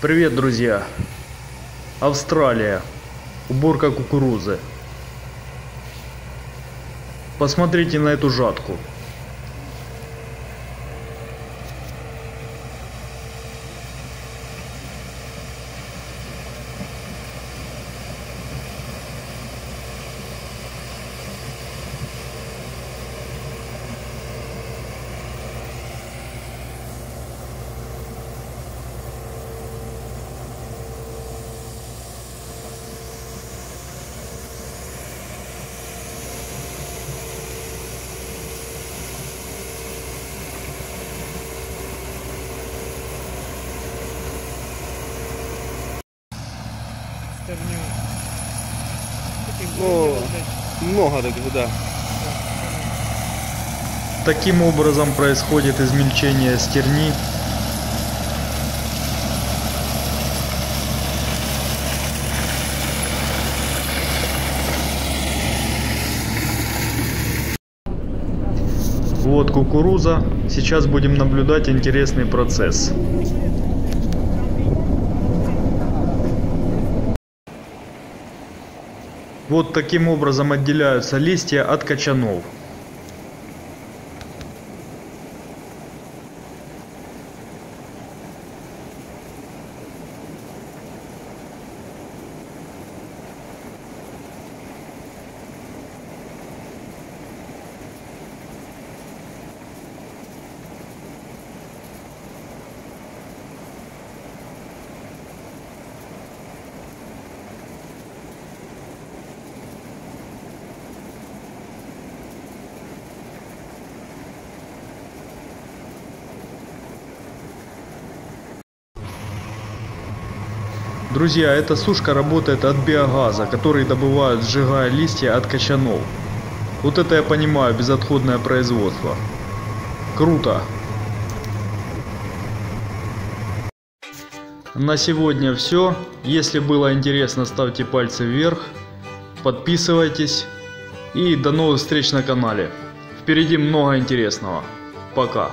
Привет, друзья! Австралия. Уборка кукурузы. Посмотрите на эту жатку. Стерню. Таких О. брендів десь. Много таких, да. Таким образом происходит измельчение стерни. Вот кукуруза. Сейчас будем наблюдать интересный процесс. Вот таким образом отделяются листья от качанов. Друзья, эта сушка работает от биогаза, который добывают, сжигая листья от качанов. Вот это я понимаю, безотходное производство. Круто. На сегодня все. Если было интересно, ставьте пальцы вверх, подписывайтесь и до новых встреч на канале. Впереди много интересного. Пока.